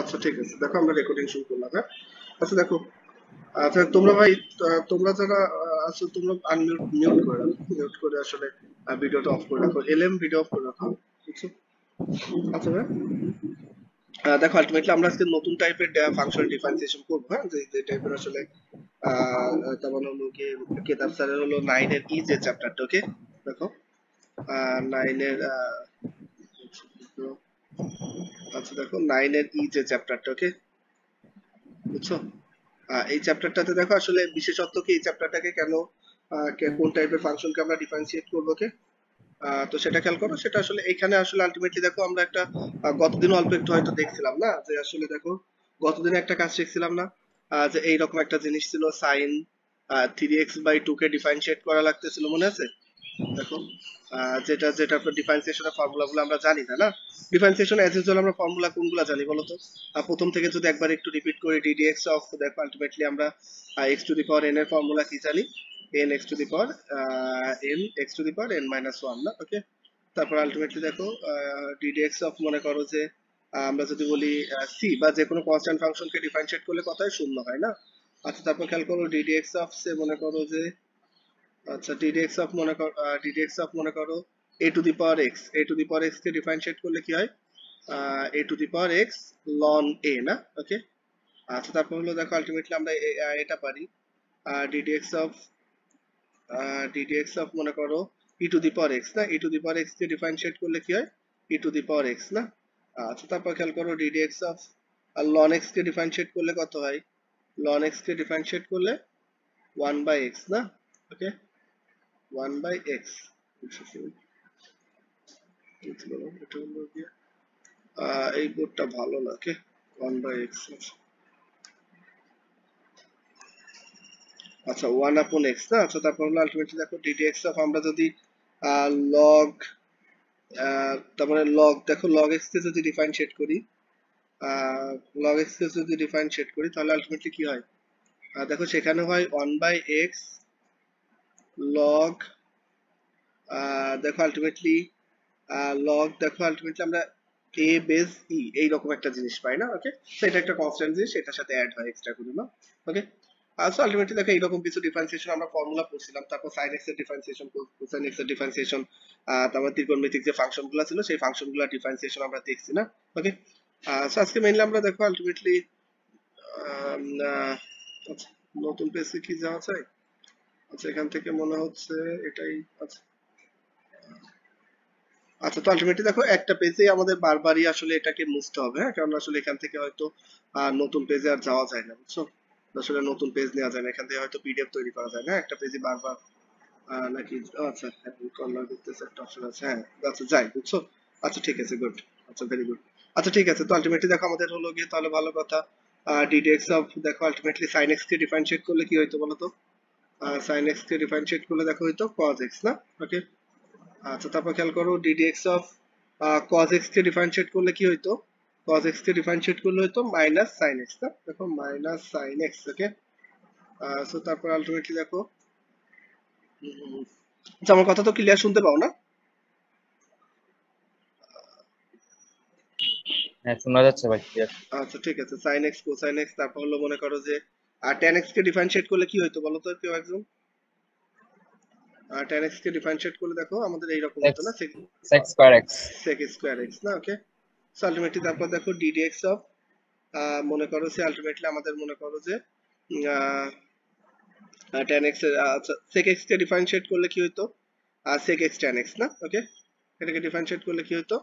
আচ্ছা ঠিক আছে। দেখো, আমরা রেকর্ডিং শুরু করলাম হ্যাঁ? আচ্ছা দেখো আচ্ছা তোমরা ভাই, তোমরা যারা আছো, তোমরা আনমিউট মিউট করে রাখো মিউট করে আসলে ভিডিওটা অফ করে রাখো। এলএম ভিডিও অফ করে রাখো আচ্ছা ভাই। দেখো আলটিমেটলি আমরা আজকে নতুন টাইপের ফাংশন ডিফারেন্সিয়েশন করব হ্যাঁ? যে টাইপের আসলে তার মানে হলো গিয়ে কেতাব স্যারের হলো নাইনের ই যে চ্যাপ্টারটা ওকে দেখো নাইনের আচ্ছা দেখো নাইনের ই যে চ্যাপ্টারটা ওকে বুঝছ? এই চ্যাপ্টারটাতে দেখো আসলে বিশেষত্ব কি? এই চ্যাপ্টারটাকে কেন কোন টাইপের ফাংশনকে আমরা ডিফারেন্সিয়েট করব কে আহ, তো সেটা খেয়াল করো সেটা আসলে এখানে আসলে আলটিমেটলি দেখো আমরা একটা গতদিন অল্প একটু হয়তো দেখছিলাম না যে আসলে দেখো গতদিন একটা কাজ শিখছিলাম না যে এইরকম একটা জিনিস ছিল sine three x by two K differentiate করা লাগতেছিল মনে আছে? দেখো যেটা যেটা ডিফারেন্সিয়েশনের ফর্মুলা গুলো আমরা জানি না না? ডিফারেন্সিয়েশন অ্যাজ ইউজুয়াল আমরা ফর্মুলা কোনগুলো জানি বলো তো প্রথম থেকে যদি একবার একটু রিপিট করি ডিডিএক্স অফ দেখো আলটিমেটলি আমরা x to the power n এর ফর্মুলা কি জানি? N x to the power n x to the power n minus one না? ওকে তারপর আলটিমেটলি দেখো ডিডিএক্স অফ মনে করো যে আমরা যদি বলি সি বা যে কোনো কনস্ট্যান্ট ফাংশনকে ডিফারেন্সিয়েট করলে কথাই শূন্য হয়, না? আচ্ছা তারপর খেয়াল করো ডিডিএক্স অফ সে মনে করো যে আচ্ছা ডিডিএক্স অফ মনে করো ডিডিএক্স অফ মনে করো a to the power x a to the power x কে ডিফারেন্সিয়েট করলে কি হয়? A to the power x ln a না? ওকে আচ্ছা তারপর হলো দেখো আলটিমেটলি আমরা এটা পারি। ডিডিএক্স অফ ডিডিএক্স অফ মনে করো ই টু দি পাওয়ার এক্স না? E to the power x কে ডিফারেন্সিয়েট করলে কি হয়? ই টু দি পাওয়ার এক্স না? আচ্ছা তারপর খেয়াল করো d d x of ln x কে ডিফারেন্সিয়েট করলে কত হয়? লন এক্স কে ডিফারেন্সিয়েট করলে ওয়ান বাই এক্স না? ওকে ওয়ান বাই এক্স হলো গিয়ে এই বোর্ডটা ভালো ওকে ওয়ান বাই এক্স আচ্ছা ওয়ান আপন এক্স না? আচ্ছা তারপর হলো আলটিমেটলি দেখো ডিডিএক্স অফ আমরা যদি লগ তারপরে লগ দেখো লগ এক্স কে যদি ডিফারেন্সিয়েট করি লগ এক্স কে যদি ডিফারেন্সিয়েট করি, তাহলে আলটিমেটলি কি হয়? দেখো সেখানে হয় ওয়ান বাই এক্স লগ দেখো আলটিমেটলি লগ দেখো আলটিমেটলি আমরা এ বেস ই এইরকম একটা জিনিস পাই না ওকে একটা কনস্ট্যান্ট জিনিস সাথে অ্যাড হয় এক্সট্রা করে না ওকে সো আলটিমেটলি দেখো এইরকম কিছু ডিফারেন্সিয়েশন আমরা ফর্মুলা পড়ছিলাম তারপর সাইন এক্সের ডিফারেন্সিয়েশন কোসাইন এক্সের ডিফারেন্সিয়েশন তারপর ত্রিকোণমিতিক যে ফাংশনগুলো ছিল, সেই ফাংশনগুলো ডিফারেন্সিয়েশন আমরা দেখছি, না? ওকে সো আজকে মেইনলি আমরা দেখো আলটিমেটলি আচ্ছা নতুন পেজে কি যাওয়া যায় আচ্ছা এখান থেকে মনে হচ্ছে এটাই আচ্ছা আচ্ছা তো আলটিমেটলি দেখো, একটা পেজে আমাদের বারবারই আসলে এটাকে মুছতে হবে হ্যাঁ? কারণ আসলে এখান থেকে হয়তো নতুন পেজে আর যাওয়া যায় না, বুঝছ? আসলে নতুন পেজ নেওয়া যায় না, এখান থেকে হয়তো পিডিএফ তৈরি করা যায় না একটা পেজে বারবার নাকি আচ্ছা কর্নার করতেছে একটা অপশন আছে হ্যাঁ? আচ্ছা যাই, বুঝছ? আচ্ছা ঠিক আছে গুড আচ্ছা ভেরি গুড আচ্ছা ঠিক আছে, তো আলটিমেটলি দেখো, আমাদের হলো গিয়ে তাহলে ভালো কথা ডিডিএক্স অফ দেখো আলটিমেটলি সাইন এক্স কে ডিফারেন্সিয়েট করলে কি হইতো বলো তো? সাইন এক্স কে ডিফারেন্সিয়েট করলে দেখো হইতো cos x না? ওকে আচ্ছা তারপর খেয়াল করো d d x of cos x কে ডিফারেন্সিয়েট করলে কি হইতো? cos x কে ডিফারেন্সিয়েট করলে হইতো মাইনাস sin x না? দেখো minus sin x okay so তারপর আলটিমেটলি দেখো আচ্ছা আমার কথা তো ক্লিয়ার শুনতে পাও না? হ্যাঁ শোনা যাচ্ছে ভাই আচ্ছা ঠিক আছে sin x cosine x তারপর হলো মনে করো যে আর tan x কে ডিফারেন্সিয়েট করলে কি হইতো বলো তো কেউ একজন? আর tan x কে ডিফারেন্সিয়েট করলে দেখো আমাদের এইরকম হতো না? Sec sec square x sec square x না? ওকে সো আলটিমেটলি তারপর দেখো ddx অফ মনে করো সে আলটিমেটলি আমাদের মনে করো যে tan x আচ্ছা sec x কে ডিফারেন্সিয়েট করলে কি হইতো? আর sec x tan x না? ওকে এটাকে ডিফারেন্সিয়েট করলে কি হইতো?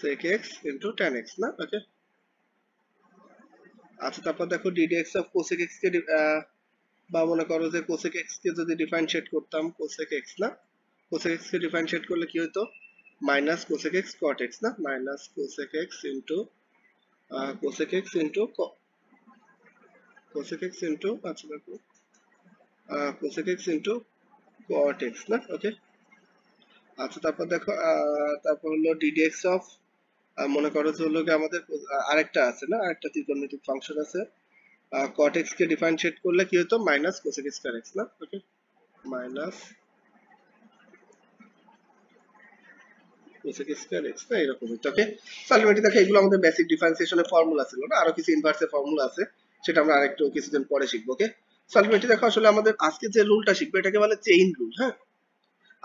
sec x into tan x না? ওকে আচ্ছা তারপর দেখো ddx অফ cosec x কে বা মনে করো যে cosec x কে যদি ডিফারেন্সিয়েট করতাম cosec x না? Cosec x কে ডিফারেন্সিয়েট করলে কি হতো minus cosec x cot x না? Minus into ah, cosec x into co- cosec x into আচ্ছা দেখো cosec x into cot x না? ওকে আচ্ছা তারপর দেখো তারপর হলো ddx অফ মনে করো যে হলো আমাদের আরেকটা আছে না? আরেকটা ত্রিকোণমিতিক ফাংশন আছে। cot x কে ডিফারেন্সিয়েট করলে কি হতো? মাইনাস cosec স্কয়ার x, না? ওকে মাইনাস স্কয়ার এক্স না? এরকম ওকে আলটিমেটলি দেখো, এগুলো আমাদের বেসিক ফর্মুলা ছিল না? আরও কিছু ইনভার্সের ফর্মুলা আছে, সেটা আমরা আরেকটু কিছুদিন পরে শিখব ওকে আলটিমেটলি দেখো, আসলে আমাদের আজকে যে রুলটা শিখব, এটাকে বলে চেইন রুল হ্যাঁ?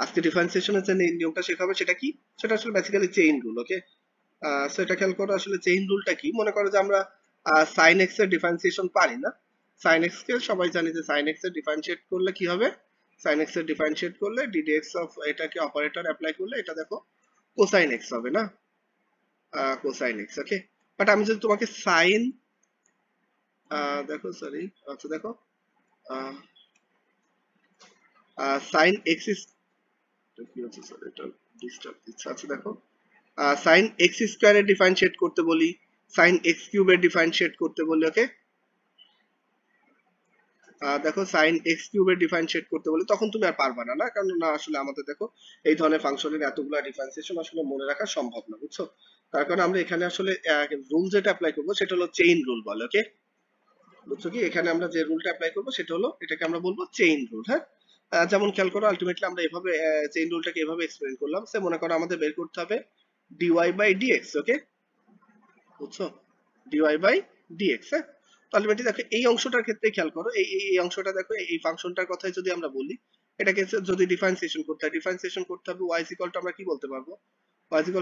আজকে ডিফারেন্সিয়েশনের যে নিয়মটা শেখাবে সেটা কি? সেটা আসলে basically chain rule okay so এটা খেয়াল করো আসলে চেইন রুলটা কি? মনে করো যে আমরা সাইন এক্সের ডিফারেন্সিয়েশন পারি না। সাইন এক্স কে সবাই জানি যে সাইন এক্সের ডিফারেন্সিয়েট করলে কি হবে? সাইন এক্সের ডিফারেন্সিয়েট করলে ডিডিএক্স অফ এটাকে অপারেটর অ্যাপ্লাই করলে এটা দেখো কোসাইন এক্স হবে না? কোসাইন এক্স ওকে বাট আমি যদি তোমাকে সাইন দেখো সরি আচ্ছা দেখো সাইন এক্স ইস কি হচ্ছে স্যার এটা ডিস্টার্ব দিচ্ছে। আচ্ছা দেখো সাইন এক্স স্কোয়ারের ডিফারেন্সিয়েট করতে বলি সাইন এক্স কিউবের ডিফারেন্সিয়েট করতে বলি ওকে দেখো সাইন এক্স কিউবের ডিফারেন্সিয়েট করতে বলি, তখন তুমি আর পারবা না না? কারণ না, আসলে আমাদের দেখো, এই ধরনের ফাংশনের এতগুলা ডিফারেন্সিয়েশন আসলে মনে রাখা সম্ভব না, বুঝছ? তার কারণে আমরা এখানে আসলে রুল যেটা অ্যাপ্লাই করব, সেটা হলো চেইন রুল বলে ওকে বুঝছ কি? এখানে আমরা যে রুলটা অ্যাপ্লাই করব, সেটা হলো, এটাকে আমরা বলব চেইন রুল হ্যাঁ? যেমন খেয়াল করো আলটিমেটলি আমরা এভাবে চেইন রুলটাকে এভাবে এক্সপ্লেন করলাম, সে মনে করো আমাদের বের করতে হবে ডিওয়াই বাই ডিএক্স ওকে বুঝছ? D y by d x হ্যাঁ? আলটিমেটলি দেখো, এই অংশটার ক্ষেত্রে খেয়াল করো, এই এই অংশটা দেখো, এই ফাংশনটার কথাই যদি আমরা বলি, এটাকে যদি ডিফারেন্সিয়েশন করতে হয় ডিফারেন্সিয়েশন করতে হবে টু আমরা কি বলতে পারব?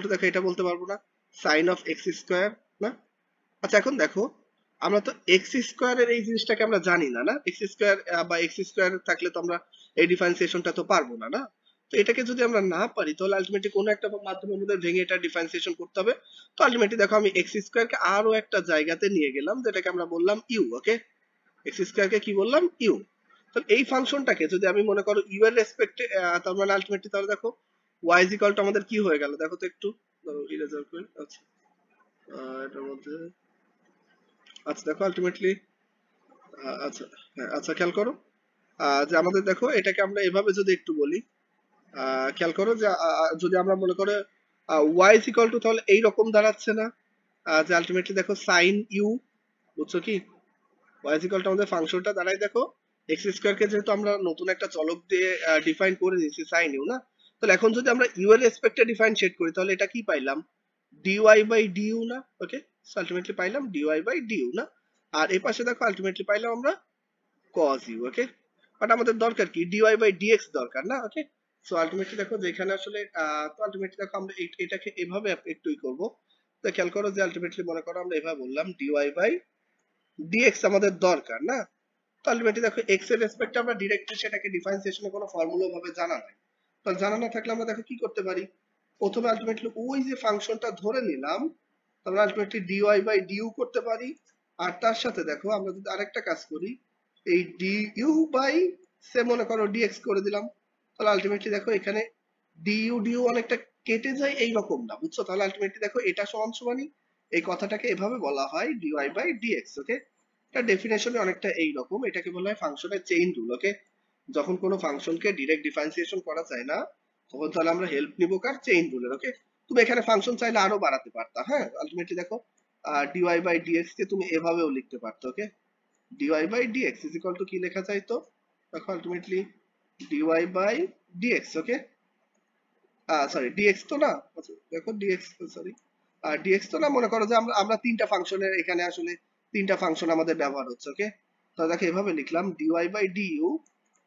টু দেখো, এটা বলতে পারব না সাইন অফ এক্স স্কোয়ার না? আচ্ছা এখন দেখো, আমরা তো এক্স স্কোয়ারের এই জিনিসটাকে আমরা জানি না না? এক্স স্কোয়ার বা এক্স স্কোয়ার থাকলে তো আমরা এই ডিফারেন্সিয়েশনটা তো পারব না না? তো এটাকে যদি আমরা না পারি, তাহলে আলটিমেটলি কোনো একটা মাধ্যমের মধ্যে ভেঙে এটা ডিফারেন্সিয়েশন করতে হবে। তো আলটিমেটলি দেখো আমি এক্স স্কোয়ারকে আরও একটা জায়গাতে নিয়ে গেলাম, যেটাকে আমরা বললাম ইউ ওকে এক্স স্কোয়ারকে কি বললাম? ইউ তো এই ফাংশনটাকে যদি আমি মনে করো ইউ এর রেসপেক্টে তার মানে আলটিমেটলি তাহলে দেখো ওয়াই ইজ আমাদের কি হয়ে গেল? দেখো তো একটু ইরেজার করে আচ্ছা। এটার মধ্যে আচ্ছা দেখো আলটিমেটলি আচ্ছা হ্যাঁ আচ্ছা খেয়াল করো। যে আমাদের দেখো এটাকে আমরা এভাবে যদি একটু বলি খেয়াল করো যে যদি আমরা মনে করে ওয়াই ইজ ইকুয়াল টু তাহলে এই রকম দাঁড়াচ্ছে না। যে আলটিমেটলি দেখো সাইন ইউ বুঝছ কি? ওয়াই ইজ ইকুয়াল টু আমাদের ফাংশনটা দাঁড়ায় দেখো এক্স স্কোয়ার কে যেহেতু আমরা নতুন একটা চলক দিয়ে ডিফাইন করে দিয়েছি সাইন ইউ না? তাহলে এখন যদি আমরা ইউ এর রেসপেক্টে ডিফারেন্সিয়েট করি, তাহলে এটা কি পাইলাম? D y by d u না? ওকে আলটিমেটলি পাইলাম d y by d u না? আর এই পাশে দেখো আলটিমেটলি পাইলাম আমরা cos ইউ ওকে বাট আমাদের দরকার কি? ডিওয়াই বাই ডিএক্স দরকার, না? ওকে সো আলটিমেটলি দেখো যেখানে আসলে তো আলটিমেটলি দেখো আমরা এটাকে এভাবে একটুই করব। তো খেয়াল করো যে আলটিমেটলি মনে করো আমরা এভাবে বললাম ডিওয়াই বাই ডিএক্স আমাদের দরকার, না? তো আলটিমেটলি দেখো এক্সের রেসপেক্টে আমরা ডিরেক্টলি সেটাকে ডিফারেন্সিয়েশনের কোনো ফর্মুলা ভাবে জানা নাই। তাহলে জানা না থাকলে আমরা দেখো কি করতে পারি? প্রথমে আলটিমেটলি ওই যে ফাংশনটা ধরে নিলাম তাহলে আলটিমেটলি ডিওয়াই বাই ডিইউ করতে পারি। আর তার সাথে দেখো আমরা যদি আরেকটা কাজ করি, এই ডিইউ বাই সে মনে করো ডিএক্স করে দিলাম। তাহলে আলটিমেটলি দেখো এখানে ডিইউ ডিইউ অনেকটা কেটে যায় না, বুঝছ? তাহলে আলটিমেটলি দেখো এটা সমান এই কথাটাকে এভাবে বলা হয় ডিওয়াই বাই ডিএক্স ওকে এটা ডেফিনেশনে অনেকটা এটাকে বলা হয় ফাংশনের চেইন রুল ওকে যখন কোনো ফাংশনকে ডিরেক্ট ডিফারেন্সিয়েশন করা যায় না, তখন তাহলে আমরা হেল্প নিব কার? চেইন রুলের ওকে তুমি এখানে ফাংশন চাইলে আরও বাড়াতে পারতা হ্যাঁ? আলটিমেটলি দেখো ডিওয়াই বাই ডিএক্স কে তুমি এভাবেও লিখতে পারতো okay d y by d x is equal to কি লেখা যায় তো? দেখো ultimately d y by d x okay sorry d x তো না? আচ্ছা, দেখো ডিএক্স সরি আর ডিএক্স তো না মনে করো যে আমরা আমরা তিনটা ফাংশনের এখানে আসলে তিনটা ফাংশন আমাদের ব্যবহার হচ্ছে ওকে তো দেখো এভাবে লিখলাম d y by d u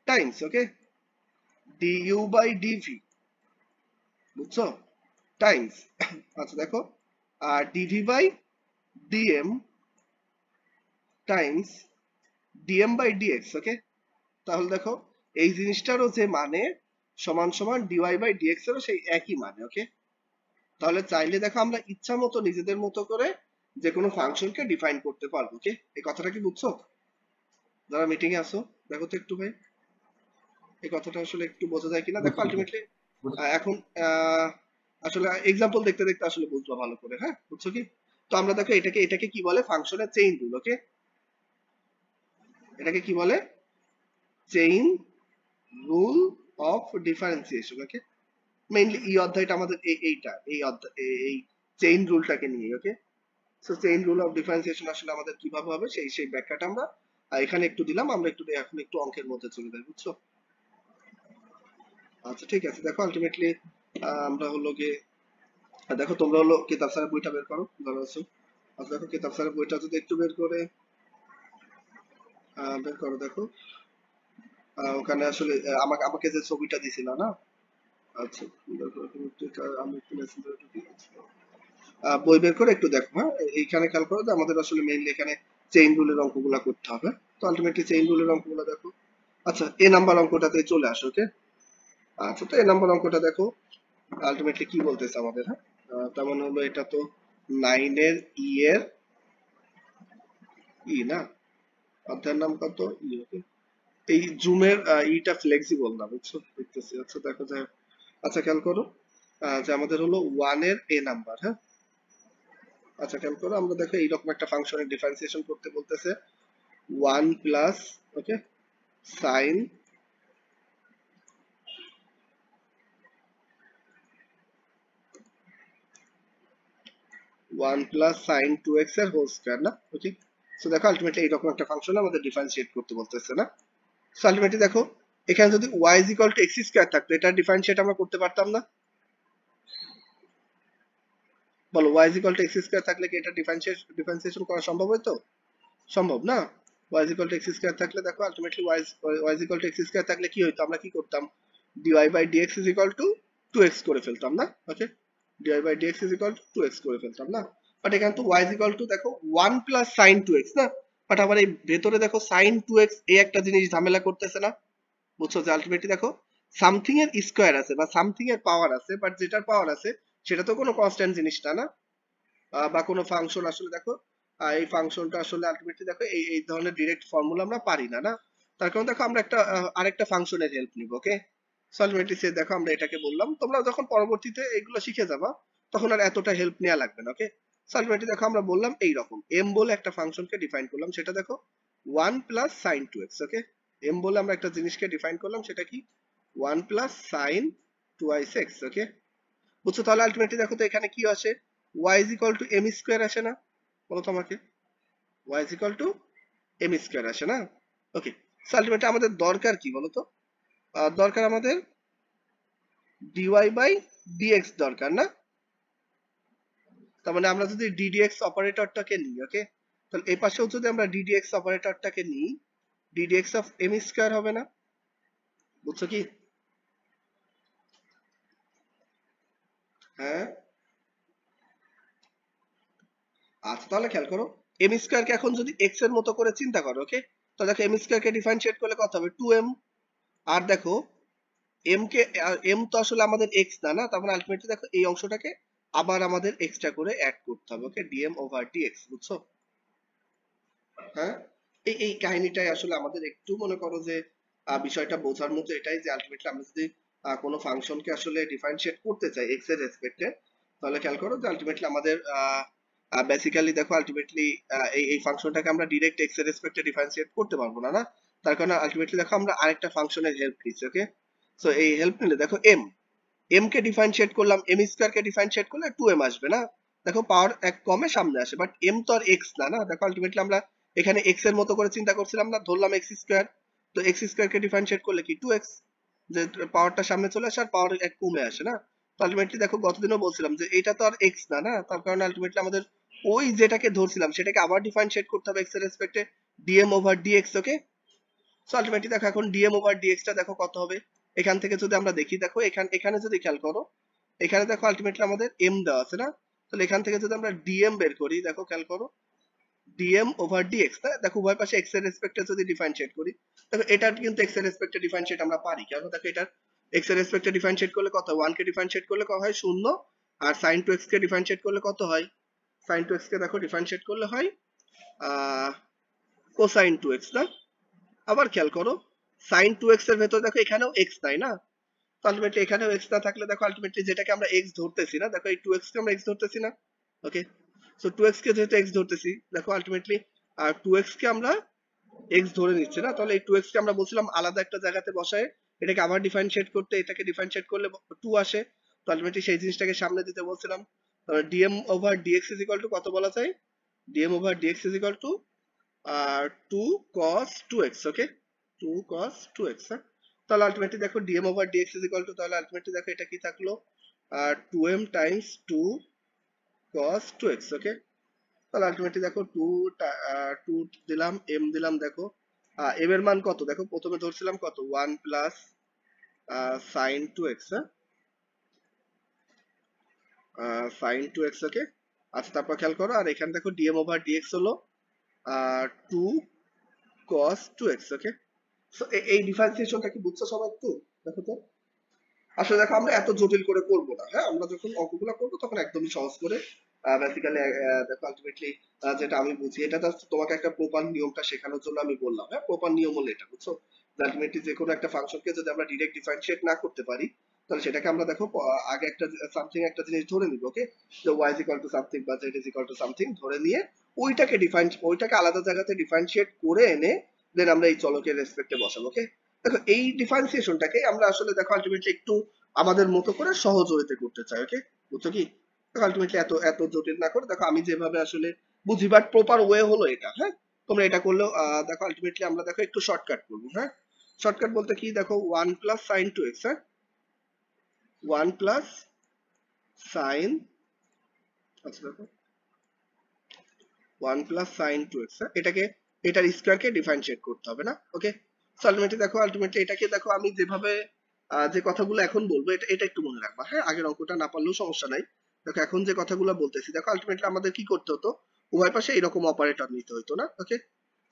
times okay du by d v বুঝছ? টাইমস আচ্ছা দেখো। আর d v by d m times d m by d x okay তাহলে দেখো এই জিনিসটারও যে মানে সমান সমান ডিওয়াই বাই ডিএক্স এরও সেই একই মানে ওকে তাহলে চাইলে দেখো আমরা ইচ্ছা মতো নিজেদের মতো করে যে কোনো ফাংশনকে ডিফাইন করতে পারব ওকে এই কথাটা কি বুঝছ? যারা মিটিং এ আসো দেখো তো একটু ভাই। এই কথাটা আসলে একটু বোঝা যায় কিনা? দেখো আলটিমেটলি এখন আসলে এক্সাম্পল দেখতে দেখতে আসলে বুঝব ভালো করে হ্যাঁ? বুঝছ কি? তো আমরা দেখো এটাকে এটাকে কি বলে? ফাংশনের চেইন রুল ওকে এটাকে কি বলে? Chain rule of differentiation, okay? Mainly এই অধ্যায়টা আমাদের এইটা, এই অধ্যায় এই চেইন রুলটাকে নিয়ে okay? So chain rule of differentiation আসলে আমাদের কীভাবে হবে, সেই সেই ব্যাখ্যাটা আমরা এখানে একটু দিলাম, আমরা একটু এখন একটু অঙ্কের মধ্যে চলে যাই, বুঝছ? আচ্ছা ঠিক আছে, দেখো আলটিমেটলি আমরা হলো গিয়ে দেখো, তোমরা হলো কিতাব স্যারের বইটা বের করো ধরো আছো? আচ্ছা দেখো, কিতাব স্যারের বইটা যদি একটু বের করে বের করো, দেখো। ওখানে আসলে আমাকে আমাকে যে ছবিটা দিছিল, না? আচ্ছা বই বের করে একটু দেখো হ্যাঁ? এইখানে খেয়াল করো যে আমাদের আসলে মেইনলি এখানে চেইন রুলের অঙ্কগুলা করতে হবে। তো আলটিমেটলি চেইন রুলের অঙ্কগুলো দেখো। আচ্ছা এ নাম্বার অঙ্কটাতে চলে আসো ওকে আচ্ছা তো এ নাম্বার অঙ্কটা দেখো। আলটিমেটলি কি বলতেছে আমাদের হ্যাঁ? তার মানে হলো এটা তো নাইনের ই এর ই না? অধ্যায়ের নাম কত? ই ওকে এই জুমের ইটা ফ্লেক্সিবল না, বুঝছ? দেখতেছি। আচ্ছা দেখো যাই আচ্ছা খেয়াল করো যে আমাদের হলো ওয়ানের এ নাম্বার হ্যাঁ? আচ্ছা খেয়াল করো, আমরা দেখো এইরকম একটা ফাংশনের ডিফারেন্সিয়েশন করতে বলতেছে। One plus okay sine one plus sine two এক্সের হোল স্কোয়ার না? ওকে সো দেখো আলটিমেটলি এইরকম একটা ফাংশন আমাদের ডিফারেন্সিয়েট করতে বলতেছে, না? সো দেখো, এখানে যদি y is equal to x square থাকতো, এটা ডিফারেন্সিয়েট আমরা করতে পারতাম না। বলো y is equal to x square থাকলে কি এটা ডিফারেন্সিয়েট ডিফারেন্সিয়েশন করা সম্ভব হতো? সম্ভব না। Is equal to x square থাকলে দেখো ultimately y is equal to x square থাকলে কি হতো আমরা কি করতাম? By d x is equal to two x করে ফেলতাম না? Okay by d x is equal to two x করে ফেলতাম না? বাট এখানে তো ইজ ইকুয়াল টু দেখো one plus sine two x না? বাট আবার এই ভেতরে দেখো সাইন টু এক্স এই একটা জিনিস ঝামেলা করতেছে না। বুঝছ যে আলটিমেটলি দেখো সামথিং এর স্কোয়ার আছে বা সামথিং এর পাওয়ার আছে বাট যেটার পাওয়ার আছে, সেটা তো কোনো কনস্ট্যান্ট জিনিস না। বা কোনো ফাংশন আসলে দেখো এই ফাংশনটা আসলে আলটিমেটলি দেখো, এই এই ধরনের ডিরেক্ট ফর্মুলা আমরা পারি না না? তার কারণ দেখো, আমরা একটা আরেকটা ফাংশনের হেল্প নিব ওকে সো আলটিমেটলি সে দেখো, আমরা এটাকে বললাম, তোমরা যখন পরবর্তীতে এগুলো শিখে যাবা, তখন আর এতটা হেল্প নেওয়া লাগবে না ওকে সো দেখো, আমরা বললাম এই রকম এম বলে একটা ফাংশনকে ডিফাইন করলাম, সেটা দেখো one plus sine two x okay m বলে আমরা একটা জিনিসকে ডিফাইন করলাম, সেটা কি? One plus sine two x okay বুঝছ? তাহলে আলটিমেটলি দেখো তো এখানে কি আসে? y is equal to m square আসে না? বলো তো আমাকে। y is equal to m square আসে না? ওকে সো আলটিমেটলি আমাদের দরকার কি বলো তো? দরকার আমাদের dy বাই dx দরকার, না? তার মানে আমরা যদি ddx অপারেটরটাকে নিই ওকে তাহলে এই পাশেও যদি আমরা ddx অপারেটরটাকে নিই ddx অফ m স্কয়ার হবে না? বুঝছ কি? হ্যাঁ? আচ্ছা তাহলে খেয়াল করো এম স্কোয়ারকে এখন যদি এক্সের মতো করে চিন্তা করো ওকে তো দেখো এম স্কোয়ারকে ডিফারেন্সিয়েট করলে কত হবে? টু এম আর দেখো এম কে এম তো আসলে আমাদের এক্স না না? তার মানে আলটিমেটলি দেখো এই অংশটাকে আবার আমাদের এক্সট্রা করে অ্যাড করতে হবে। ওকে ডিএম ওভার ডিএক্স বুঝছ? হ্যাঁ? এই এই কাহিনীটাই আসলে আমাদের একটু মনে করো যে বিষয়টা বোঝার মতো এটাই যে আলটিমেটলি আমরা যদি কোনো ফাংশনকে আসলে ডিফারেন্সিয়েট করতে চাই এক্সের রেসপেক্টে তাহলে খেয়াল করো যে আলটিমেটলি আমাদের বেসিক্যালি দেখো আলটিমেটলি এই এই ফাংশনটাকে আমরা ডিরেক্ট এক্সের রেসপেক্টে ডিফারেন্সিয়েট করতে পারব না না? তার কারণে আলটিমেটলি দেখো আমরা আরেকটা ফাংশনের হেল্প নিচ্ছি ওকে সো এই হেল্প নিলে দেখো এম এম কে ডিফারেন্সিয়েট করলাম এম স্কয়ার কে ডিফারেন্সিয়েট করলে টু এম আসবে না? দেখো পাওয়ার এক কমে সামনে আসে বাট এম তো আর এক্স না না? দেখো আলটিমেটলি আমরা এখানে এক্সের মতো করে চিন্তা করছিলাম না, ধরলাম এক্স স্কয়ার তো এক্স স্কয়ার কে ডিফারেন্সিয়েট করলে কি টু এক্স যে পাওয়ারটা সামনে চলে আসে আর পাওয়ার এক কমে আসে, না? তো আলটিমেটলি দেখো গতদিনও বলছিলাম যে এটা তো আর এক্স না না? তার কারণে আলটিমেটলি আমাদের ওই যেটাকে ধরছিলাম, সেটাকে আবার ডিফারেন্সিয়েট করতে হবে এক্সের রেসপেক্টে d m over d x okay so ultimately দেখো এখন ডিএম ওভার ডিএক্স টা দেখো কত হবে? এখান থেকে যদি আমরা দেখি, দেখো, এখান, এখানে যদি খেয়াল করো, এখানে দেখো আলটিমেটলি আমাদের এম দেওয়া আছে না? তাহলে এখান থেকে যদি আমরা ডিএম বের করি, দেখো খেয়াল করো ডিএম ওভার ডিএক্স না দেখো উভয় পাশে এক্সের রেসপেক্টে যদি ডিফারেন্সিয়েট করি, দেখো এটার কিন্তু এক্সের রেসপেক্টে ডিফারেন্সিয়েট আমরা পারি কেন? দেখো এটার এক্সের রেসপেক্টে ডিফারেন্সিয়েট করলে কত হয়? 1 কে ডিফারেন্সিয়েট করলে কত হয়? শূন্য। আর sin টু এক্স কে ডিফারেন্সিয়েট করলে কত হয়? sin টু এক্স কে দেখো ডিফারেন্সিয়েট করলে হয় টু এক্স না? আবার খেয়াল করো sin টু এক্সের ভেতর দেখো এখানেও এক্স নাই না? তো আলটিমেটলি এখানেও এক্স না থাকলে দেখো আলটিমেটলি যেটাকে আমরা এক্স ধরতেছি না, দেখো এই টু এক্স কে আমরা এক্স ধরতেছি না? ওকে সো টু এক্স কে যেহেতু এক্স ধরতেছি, দেখো আলটিমেটলি আর টু এক্স কে আমরা এক্স ধরে নিচ্ছি না? তাহলে এই টু এক্স কে আমরা বলছিলাম আলাদা একটা জায়গাতে বসায়, এটাকে আবার ডিফারেন্সিয়েট করতে, এটাকে ডিফারেন্সিয়েট করলে টু আসে। তো আলটিমেটলি সেই জিনিসটাকে সামনে দিতে বলছিলাম। তাহলে d m over d x is equal to কত বলা যায়? D m over d x is equal to R two cos two x okay two cos two x হ্যাঁ? তাহলে আলটিমেটলি দেখো d m over d x is equal to তাহলে ultimately দেখো এটা কি থাকল? Two m times two cos two x okay তাহলে ultimately দেখো টু টু দিলাম এম দিলাম, দেখো। এম এর মান কত? দেখো, প্রথমে ধরছিলাম কত? One plus sine two x sine two x okay আচ্ছা তারপর খেয়াল করো, আর এখানে দেখো d m over d x হলো two cos two x so এই ডিফারেন্সিয়েশনটা কি বুঝছ সবাই একটু? দেখো তো। আসলে দেখো, আমরা এত জটিল করে করব না হ্যাঁ? আমরা যখন অঙ্কগুলো করব তখন একদমই সহজ করে বেসিক্যালি দেখো আলটিমেটলি যেটা আমি বুঝি, এটা জাস্ট তোমাকে একটা প্রপার নিয়মটা শেখানোর জন্য আমি বললাম হ্যাঁ? প্রপার নিয়ম হলো এটা, বুঝছ? আলটিমেটলি যে কোনো একটা ফাংশনকে যদি আমরা ডিরেক্ট ডিফারেন্সিয়েট না করতে পারি, তাহলে সেটাকে আমরা দেখো আগে একটা সামথিং একটা জিনিস ধরে নিব ওকে যে y is equal to something বা z is equal to something ধরে নিয়ে ওইটাকে ডিফাইন ওইটাকে আলাদা জায়গাতে ডিফারেন্সিয়েট করে এনে দেন আমরা এই চলকের রেসপেক্টে বসাবো ওকে দেখো, এই ডিফারেন্সিয়েশনটাকে আমরা আসলে দেখো আলটিমেটলি একটু আমাদের মতো করে সহজ হইতে করতে চাই ওকে বুঝছ কি? আলটিমেটলি এত এত জটিল না করে, দেখো, আমি যেভাবে আসলে বুঝি বাট প্রপার ওয়ে হলো এটা হ্যাঁ? তোমরা এটা করলেও দেখো আলটিমেটলি আমরা দেখো একটু শর্টকাট করব হ্যাঁ? শর্টকাট বলতে কি? দেখো one plus sine two x হ্যাঁ? ওয়ান প্লাস সাইন আচ্ছা দেখো। One plus sine two x এটাকে এটার স্কোয়ারকে ডিফারেন্সিয়েট করতে হবে না? ওকে সো আলটিমেটলি দেখো আলটিমেটলি এটাকে দেখো, আমি যেভাবে যে কথাগুলো এখন বলব, এটা এটা একটু মনে রাখবা। হ্যাঁ আগের অঙ্কটা না পারলেও সমস্যা নাই। দেখো, এখন যে কথাগুলো বলতেছি, দেখো আলটিমেটলি আমাদের কি করতে হতো? উভয় পাশে এরকম অপারেটর নিতে হতো না ওকে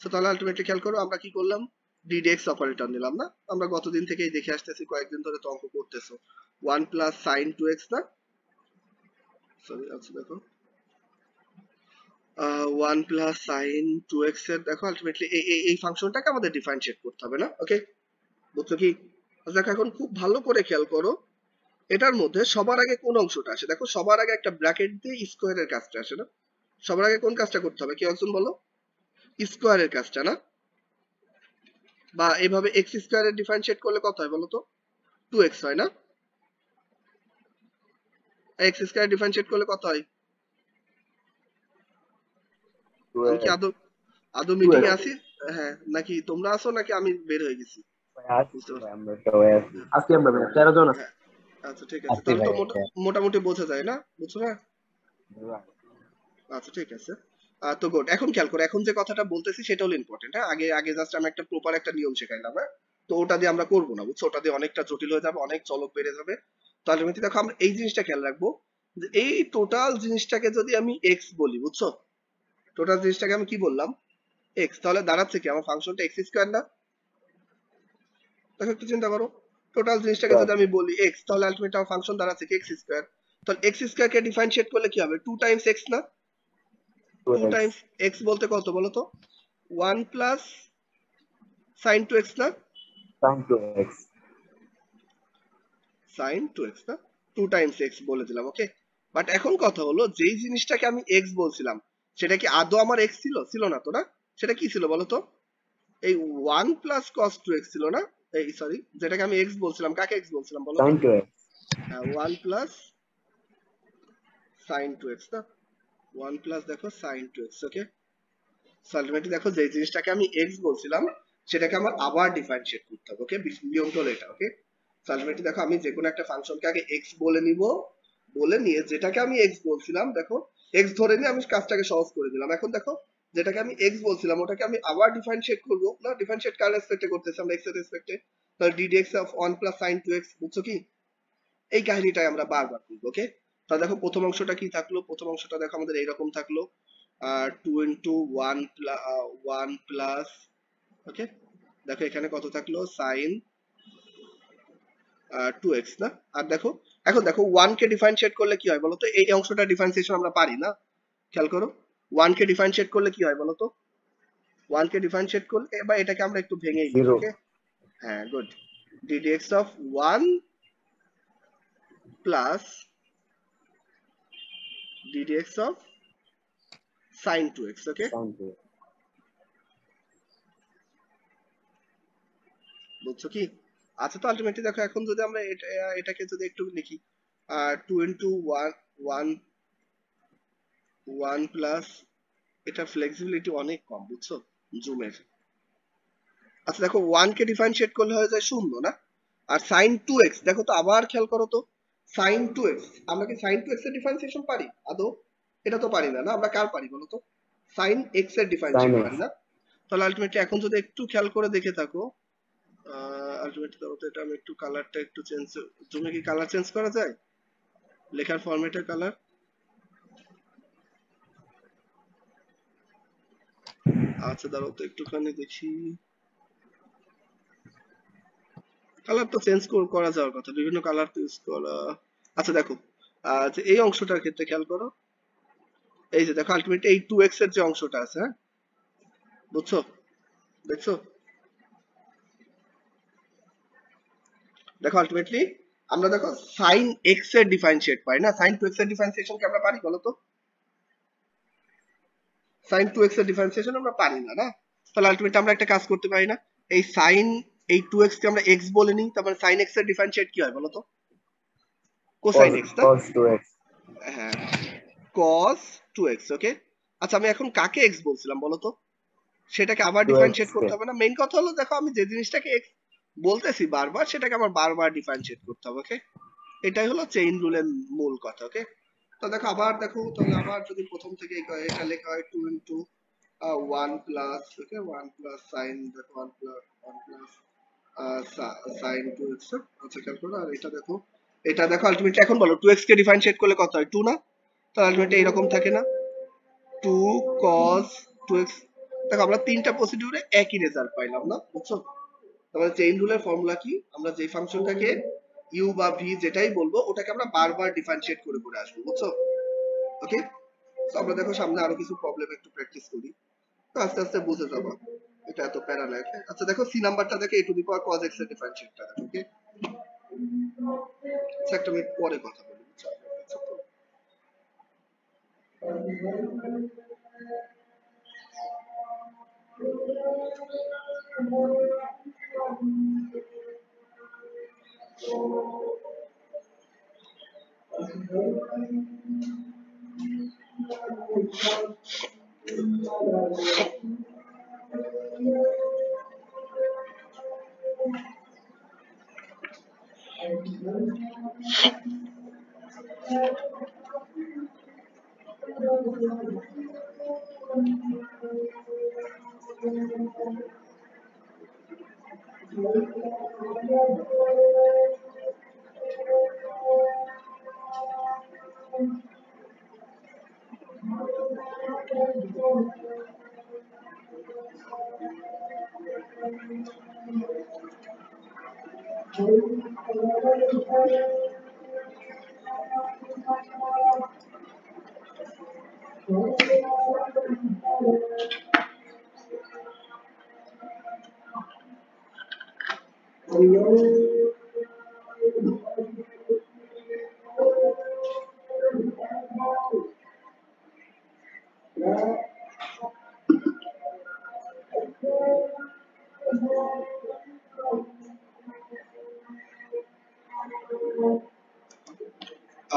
সো তাহলে আলটিমেটলি খেয়াল করো, আমরা কি করলাম? ডিডিএক্স অপারেটর নিলাম না? আমরা গতদিন থেকেই দেখে আসতেছি, কয়েকদিন ধরে তো অঙ্ক করতেছো। One plus sine two x না? সরি আচ্ছা দেখো। ওয়ান প্লাস সাইন টু এক্সের, দেখো আলটিমেটলি এই এই ফাংশনটাকে আমাদের ডিফারেন্সিয়েট করতে হবে না? ওকে বুঝছ কি? দেখো, এখন খুব ভালো করে খেয়াল করো। এটার মধ্যে সবার আগে কোন অংশটা আসে দেখো, সবার আগে একটা ব্র্যাকেট দিয়ে স্কোয়ারের কাজটা আসে না? সবার আগে কোন কাজটা করতে হবে? কি একজন বলো? স্কোয়ারের কাজটা, না? বা এভাবে এক্স স্কোয়ারের ডিফারেন্সিয়েট করলে কত হয় বলো তো? টু এক্স হয় না? এক্স স্কোয়ার ডিফারেন্সিয়েট করলে কত হয়? আমি কি আদৌ আদৌ মিটিং এ আছি? হ্যাঁ নাকি তোমরা আছো নাকি আমি বের হয়ে গেছি? আজকে আমরা তেরো জন আছে। আচ্ছা ঠিক আছে। তাহলে তো মোটামুটি বোঝা যায় না? বুঝছ না? আচ্ছা ঠিক আছে। তো গুড এখন খেয়াল করো এখন যে কথাটা বলতেছি সেটা হলো ইম্পর্টেন্ট হ্যাঁ? আগে আগে জাস্ট আমি একটা প্রপার একটা নিয়ম শেখাইলাম হ্যাঁ? তো ওটা দিয়ে আমরা করব না বুঝছ? ওটা দিয়ে অনেকটা জটিল হয়ে যাবে অনেক চলক বেড়ে যাবে। তো আলটিমেটলি দেখো আমরা এই জিনিসটা খেয়াল রাখব যে এই টোটাল জিনিসটাকে যদি আমি এক্স বলি বুঝছ? টোটাল জিনিসটাকে আমি কি বললাম? এক্স তাহলে দাঁড়াচ্ছে কি? আমার ফাংশনটা এক্স স্কোয়ার না? দেখো একটু চিন্তা করো। টোটাল জিনিসটাকে যদি আমি বলি এক্স তাহলে আলটিমেট আমার ফাংশন দাঁড়াচ্ছে কি? এক্স স্কোয়ার তাহলে এক্স স্কোয়ার কে ডিফারেন্সিয়েট করলে কি হবে? টু টাইমস এক্স না? টু টাইমস এক্স বলতে কত বলো তো? One plus sine two x না? Sine two x sine two x না? টু টাইমস এক্স বলে দিলাম ওকে বাট এখন কথা হলো যেই জিনিসটাকে আমি এক্স বলছিলাম সেটা কি আদৌ আমার এক্স ছিল? ছিল না তো না? সেটা কি ছিল বলো তো? এই one plus cos two x ছিল না? এই সরি যেটাকে আমি এক্স বলছিলাম কাকে এক্স বলছিলাম বলো? Sine two x one plus sine two x না? ওয়ান প্লাস দেখো sine two x okay ultimately দেখো যে জিনিসটাকে আমি এক্স বলছিলাম সেটাকে আমার আবার ডিফারেন্সিয়েট করতে হবে ওকে নিয়মটা হলো এটা ওকে আলটিমেটলি দেখো আমি যে কোনো একটা ফাংশনকে আগে এক্স বলে নিব বলে নিয়ে যেটাকে আমি এক্স বলছিলাম দেখো এক্স ধরে নিয়ে আমি কাজটাকে সহজ করে দিলাম। এখন দেখো, যেটাকে আমি এক্স বলছিলাম, ওটাকে আমি আবার ডিফারেন্সিয়েট করব। না ডিফারেন্সিয়েট কার রেসপেক্টে করতেছি আমরা? এক্সের রেসপেক্টে তাহলে d d x of 1 plus sin 2x বুঝছ কি? এই কাহিনীটাই আমরা বারবার করব ওকে তাহলে দেখো, প্রথম অংশটা কি থাকল? প্রথম অংশটা দেখো, আমাদের এইরকম থাকল। আর 2 ইনটু 1 প্লাস 1 প্লাস ওকে দেখো, এখানে কত থাকল? Sin 2x না? আর দেখো এখন দেখো 1 কে ডিফারেন্সিয়েট করলে কি হয় বলো তো? এই অংশটা ডিফারেন্সিয়েশন আমরা পারি না? খেয়াল করো 1 কে ডিফারেন্সিয়েট করলে কি হয় বলো তো? 1 কে ডিফারেন্সিয়েট করলে এবার এটাকে আমরা একটু ভেঙেই দিই ওকে হ্যাঁ good ddx of 1 plus ddx of sin 2x okay? টু বুঝছ কি? আচ্ছা তো আলটিমেটলি দেখো এখন যদি আমরা এটা এটাকে যদি একটু লিখি আর two into one one one plus এটা ফ্লেক্সিবিলিটি অনেক কম বুঝছ? জুমের। আচ্ছা দেখো ওয়ান কে ডিফারেন্সিয়েট করলে হয়ে যায় শূন্য না? আর সাইন টু এক্স দেখো তো আবার খেয়াল করো তো সাইন টু এক্স আমরা কি সাইন টু এক্সের ডিফারেন্সিয়েশন পারি? আদৌ? এটা তো পারি না না? আমরা কার পারি বলো তো? সাইন এক্সের ডিফারেন্সিয়েশন। পারি না? তাহলে আলটিমেটলি এখন যদি একটু খেয়াল করে দেখে থাকো আলটিমেটলি ধরো এটা আমি একটু কালারটা একটু চেঞ্জ তুমি কি কালার চেঞ্জ করা যায়? লেখার ফরম্যাটের কালার আচ্ছা দাঁড়াও তো একটুখানি দেখি। কালার তো চেঞ্জ করা যাওয়ার কথা বিভিন্ন কালার ইউজ করা। আচ্ছা দেখো আহ, এই অংশটার ক্ষেত্রে খেয়াল করো। এই যে দেখো আলটিমেটলি এই টু এক্সের যে অংশটা আছে হ্যাঁ? বুঝছ? দেখছ? দেখো আলটিমেটলি আমরা দেখো সাইন এক্সের ডিফারেন্সিয়েট পাই না। সাইন টু এক্সের ডিফারেন্সিয়েশন কি আমরা পারি বলো তো সাইন টু এক্সের ডিফারেন্সিয়েশন আমরা পারি না না? তাহলে আলটিমেটলি আমরা একটা কাজ করতে পারি না। এই সাইন এই টু এক্স কে আমরা এক্স বলে নিই তারপরে সাইন এক্সের ডিফারেন্সিয়েট কি হয় বলো তো কোসাইন এক্স না? cos 2x হ্যাঁ cos 2x ওকে আচ্ছা আমি এখন কাকে x বলছিলাম বলো তো সেটাকে আবার 2x ডিফারেন্সিয়েট করতে হবে না। মেইন কথা হলো দেখো আমি যে জিনিসটাকে x বলতেছি বারবার, সেটাকে আমার বারবার ডিফারেন্সিয়েট করতে হবে ওকে এটাই হলো চেইন রুলের মূল কথা ওকে তো দেখো, আবার দেখো, তাহলে আবার যদি প্রথম থেকে এটা লেখা হয় 2 into 1 plus okay 1 plus sin, দেখো 1 প্লাস 1 প্লাস sin 2x আচ্ছা খেয়াল করো, আর এটা দেখো এটা দেখো আলটিমেটলি এখন বলো 2x কে ডিফারেন্সিয়েট করলে কত হয়? 2 না? তো আলটিমেটলি এরকম থাকে না। 2 cos 2x দেখো, আমরা তিনটা প্রসিডিউরে একই রেজাল্ট পাইলাম না, বুঝছ? তাহলে চেইন রুলের ফর্মুলা কি? আমরা যে ফাংশনটাকে ইউ বা ভি যেটাই বলব, ওটাকে আমরা বারবার ডিফারেন্সিয়েট করে করে আসব, বুঝছ? ওকে তো আমরা দেখো সামনে আরও কিছু প্রবলেম একটু প্র্যাকটিস করি। তো আস্তে আস্তে বুঝে যাব। এটা এত প্যারা লাগে আচ্ছা দেখো সি নাম্বারটা দেখে a to the power cos এর ডিফারেন্সিয়েটটা দেখো ওকে আচ্ছা একটা মিনিট পরে কথা বলি, বুঝছ? আচ্ছা, তো-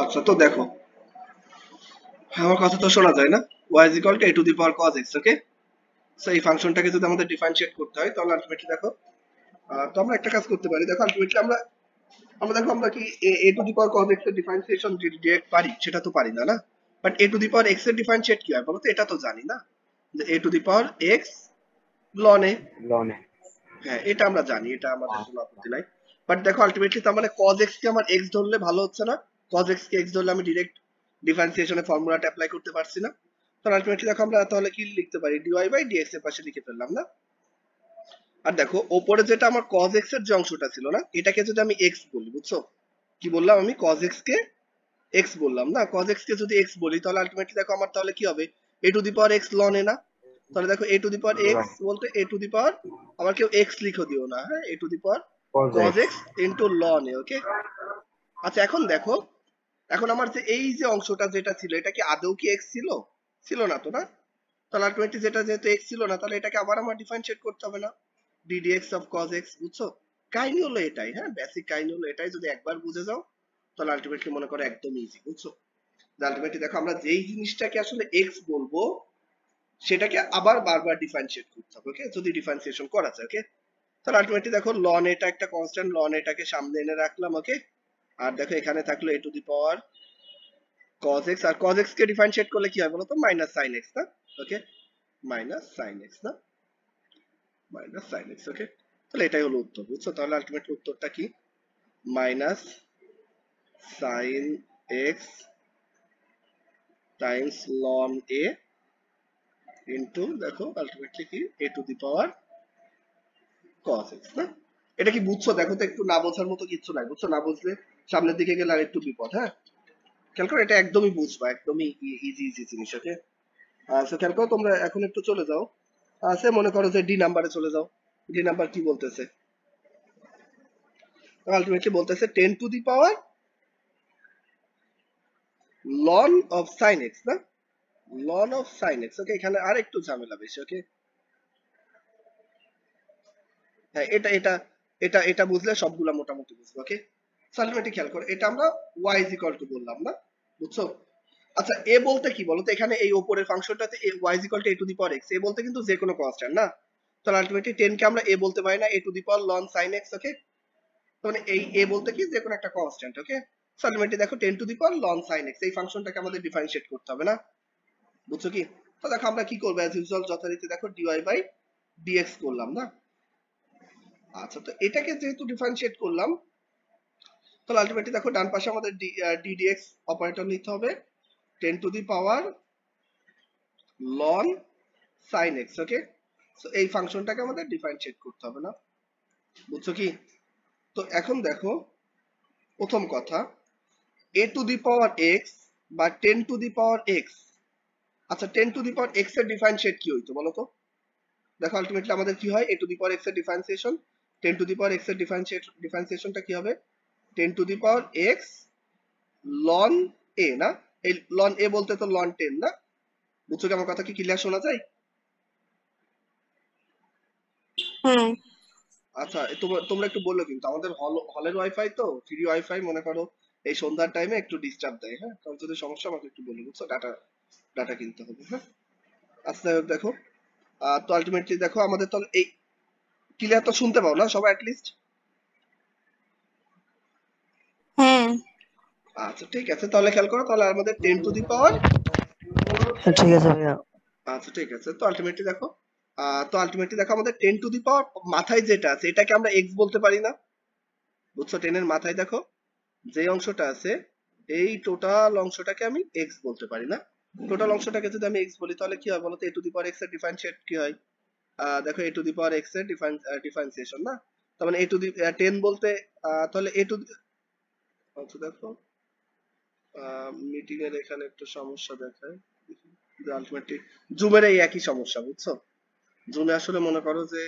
আচ্ছা তো দেখো। আমার কথা তো শোনা যায় না। y is equal to a to the power cos x okay so এই ফাংশনটাকে যদি আমাদের ডিফারেন্সিয়েট করতে হয় তাহলে আলটিমেটলি দেখো তো আমরা একটা কাজ করতে পারি। দেখো আলটিমেটলি আমরা আমরা দেখো আমরা কি a to the power cos x এর ডিফারেন্সিয়েশন ডিরেক্ট পারি? সেটা তো পারি না না? But a to the power x এর ডিফারেন্সিয়েট কি হয় বলো তো? এটা তো জানি না? যে a to the power x ln a ln x হ্যাঁ এটা আমরা জানি এটা আমাদের কোনো আপত্তি নাই। বাট দেখো আলটিমেটলি তার মানে cos x কে আমার x ধরলে ভালো হচ্ছে না। Cos x কে x ধরলে আমি ডিরেক্ট ডিফারেন্সিয়েশনের ফর্মুলাটা অ্যাপ্লাই করতে পারছি না। তাহলে আলটিমেটলি দেখো আমরা তাহলে কি লিখতে পারি? dy বাই dx এর পাশে লিখে ফেললাম না? আর দেখো ওপরে যেটা আমার cos x এর যে অংশটা ছিল না এটাকে যদি আমি x বলি বুঝছ? কি বললাম আমি? cos x কে x বললাম না? cos x কে যদি x বলি তাহলে আলটিমেটলি দেখো আমার তাহলে কি হবে? a to the power x ln a না? তাহলে দেখো a to the power x বলতে a টু দি পাওয়ার আবার কেউ x লিখে দিও না হ্যাঁ? a to the power cos x. x into ln a okay আচ্ছা এখন দেখো এখন আমার যে এই যে অংশটা যেটা ছিল, এটা কি আদৌ কি x ছিল? ছিল না তো না? তাহলে আলটিমেটলি যেটা যেহেতু x ছিল না, তাহলে এটাকে আবার আমার ডিফারেন্সিয়েট করতে হবে না? ddx of cos x, বুঝছ? কাহিনী হলো এটাই হ্যাঁ? বেসিক কাহিনী হলো এটাই, যদি একবার বুঝে যাও, তাহলে আলটিমেটলি মনে করো একদম ইজি বুঝছ? আলটিমেটলি দেখো, আমরা যেই জিনিসটাকে আসলে x বলব, সেটাকে আবার বারবার ডিফারেন্সিয়েট করতে হবে ওকে যদি ডিফারেন্সিয়েশন করা যায় ওকে তাহলে আলটিমেটলি দেখো লন এটা একটা কনস্ট্যান্ট লন এটাকে সামনে এনে রাখলাম ওকে আর দেখো এখানে থাকল a to the power cos x, আর cos x কে ডিফারেন্সিয়েট করলে কি হয় বলো তো মাইনাস sin x, না? ওকে মাইনাস sin x, না? মাইনাস sin x ওকে তাহলে এটাই হলো উত্তর, বুঝছ? তাহলে আলটিমেট উত্তরটা কি? Minus sin x times ln a into দেখো আলটিমেটলি কি? a to the power cos x, না? এটা কি বুঝছ? দেখো তো একটু না বোঝার মতো কিছু নাই, বুঝছ? না বুঝলে সামনের দিকে গেলে আর একটু বিপদ হ্যাঁ? খেয়াল করো, এটা একদমই বুঝবা, একদমই ইজি ইজি জিনিস ওকে সো খেয়াল করো, তোমরা এখন একটু চলে যাও। সে মনে করো যে ডি নাম্বারে চলে যাও। ডি নাম্বার কি বলতেছে? আলটিমেটলি বলতেছে ten to the power ln of sine x না? Ln of sine x okay এখানে আর একটু ঝামেলা বেশি ওকে হ্যাঁ এটা এটা এটা এটা বুঝলে সবগুলা মোটামুটি বুঝবে ওকে সালমেটি খেয়াল করো, এটা আমরা y is equal to বললাম না, বুঝছ? আচ্ছা এ বলতে কি বলো? এখানে এই উপরের ফাংশনটাতে y is equal to a to the power x এ বলতে কিন্তু যে কোনো কনস্ট্যান্ট না? তাহলে আলটিমেটলি 10 কে আমরা a বলতে পারি না, a to the power ln sin x okay মানে এই a বলতে কি? যে কোনো একটা কনস্ট্যান্ট ওকে সালমেটি দেখো 10 to the power ln sin x, এই ফাংশনটাকে আমাদের ডিফারেনশিয়েট করতে হবে, না? বুঝছ কি? তো দেখো আমরা কি করব অ্যাজ ইউজুয়াল যথারীতি দেখো dy বাই dx করলাম, না? আচ্ছা তো এটাকে যেহেতু ডিফারেনশিয়েট করলাম তাহলে আলটিমেটলি দেখো ডান পাশে আমাদের ddx অপারেটর নিতে হবে। 10 to the power ln sin x okay so এই ফাংশনটাকে আমাদের ডিফারেনশিয়েট করতে হবে না। বুঝছ কি? তো এখন দেখো, প্রথম কথা, a to the power x বা 10 টু দি পাওয়ার x আচ্ছা 10 টু দি পাওয়ার x এর ডিফারেনশিয়েট কি হইতো বলো তো? দেখো আলটিমেটলি আমাদের কি হয়? A to the power x এর differentiation 10 to the power x এর ডিফারেন্সিয়েট ডিফারেন্সিয়েশনটা কি হবে? 10 to the power x ln a না? এই ln a বলতে তো ln 10 না? বুঝছ কি আমার কথা কি ক্লিয়ার শোনা যায়? হ্যাঁ আচ্ছা তোমরা তোমরা একটু বলল কিন্তু আমাদের হলের ওয়াইফাই তো ফ্রি ওয়াইফাই মনে করো এই সন্ধ্যার টাইমে একটু ডিস্টার্ব দেয় হ্যাঁ? কারণ যদি সমস্যা আমাকে একটু বলে বুঝছ? ডাটা ডাটা কিনতে হবে হ্যাঁ? আচ্ছা যাই হোক দেখো তো আলটিমেটলি দেখো আমাদের তো এই ক্লিয়ার তো শুনতে পাও না সবাই অ্যাটলিস্ট হ্যাঁ আচ্ছা ঠিক আছে তাহলে খেয়াল করো তাহলে আমাদের টেন টু দি পাওয়ার ঠিক আছে ভাইয়া। আচ্ছা ঠিক আছে তো আলটিমেটলি দেখো তো আলটিমেটলি দেখো আমাদের টেন টু দি পাওয়ার মাথায় যেটা আছে এটাকে আমরা এক্স বলতে পারি না। বুঝছ? টেনের মাথায় দেখো যে অংশটা আছে এই টোটাল অংশটাকে আমি এক্স বলতে পারি না। টোটাল অংশটাকে যদি আমি এক্স বলি তাহলে কি হয় বলতো এ টু দি পাওয়ার এক্সের ডিফারেন্সিয়েট কি হয়? দেখো এ টু দি পাওয়ার এক্সের ডিফারেন্সিয়েশন না? তার মানে এ টু দি টেন বলতে তাহলে এ টু আচ্ছা দেখো। মিটিং এর এখানে একটু সমস্যা দেখায়। আলটিমেটলি জুমের এই একই সমস্যা, বুঝছ? জুমে আসলে মনে করো যে